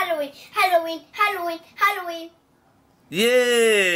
Halloween, Halloween, Halloween, Halloween. Yay!